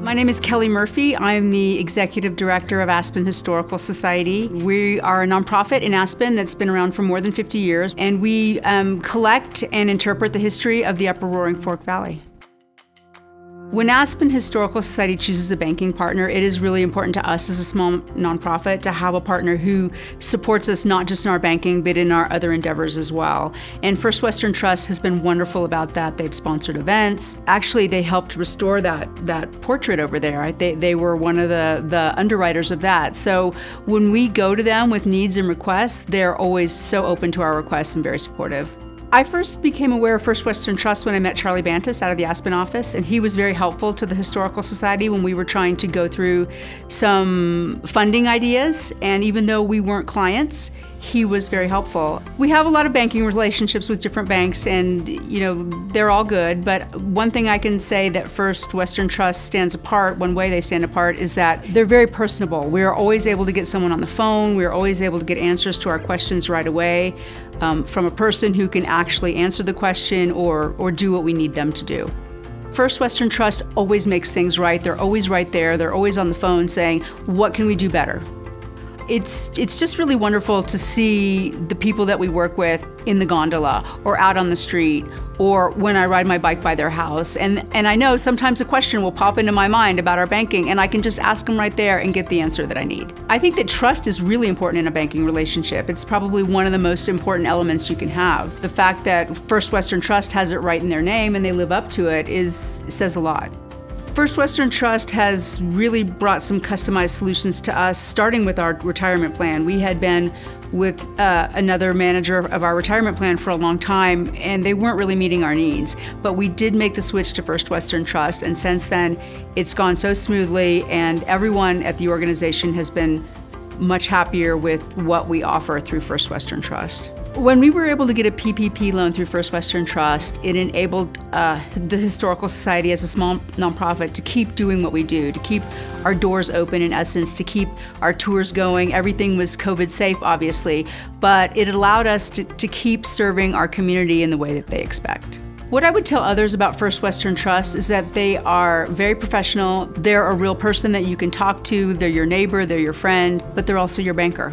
My name is Kelly Murphy. I'm the executive director of Aspen Historical Society. We are a nonprofit in Aspen that's been around for more than 50 years, and we um, collect and interpret the history of the Upper Roaring Fork Valley. When Aspen Historical Society chooses a banking partner, it is really important to us as a small nonprofit to have a partner who supports us not just in our banking, but in our other endeavors as well. And First Western Trust has been wonderful about that. They've sponsored events. Actually, they helped restore that, that portrait over there. They, they were one of the, the underwriters of that. So when we go to them with needs and requests, they're always so open to our requests and very supportive. I first became aware of First Western Trust when I met Charlie Bantus out of the Aspen office, and he was very helpful to the Historical Society when we were trying to go through some funding ideas. And even though we weren't clients, he was very helpful. We have a lot of banking relationships with different banks and you know they're all good, but one thing I can say that First Western Trust stands apart, one way they stand apart is that they're very personable. We're always able to get someone on the phone, we're always able to get answers to our questions right away um, from a person who can actually answer the question or, or do what we need them to do. First Western Trust always makes things right. They're always right there. They're always on the phone saying, what can we do better? It's it's just really wonderful to see the people that we work with in the gondola or out on the street or when I ride my bike by their house. And and I know sometimes a question will pop into my mind about our banking and I can just ask them right there and get the answer that I need. I think that trust is really important in a banking relationship. It's probably one of the most important elements you can have. The fact that First Western Trust has it right in their name and they live up to it is says a lot. First Western Trust has really brought some customized solutions to us, starting with our retirement plan. We had been with uh, another manager of our retirement plan for a long time, and they weren't really meeting our needs. But we did make the switch to First Western Trust, and since then, it's gone so smoothly, and everyone at the organization has been much happier with what we offer through First Western Trust. When we were able to get a PPP loan through First Western Trust, it enabled uh, the Historical Society as a small nonprofit to keep doing what we do, to keep our doors open in essence, to keep our tours going. Everything was COVID safe, obviously, but it allowed us to, to keep serving our community in the way that they expect. What I would tell others about First Western Trust is that they are very professional. They're a real person that you can talk to. They're your neighbor, they're your friend, but they're also your banker.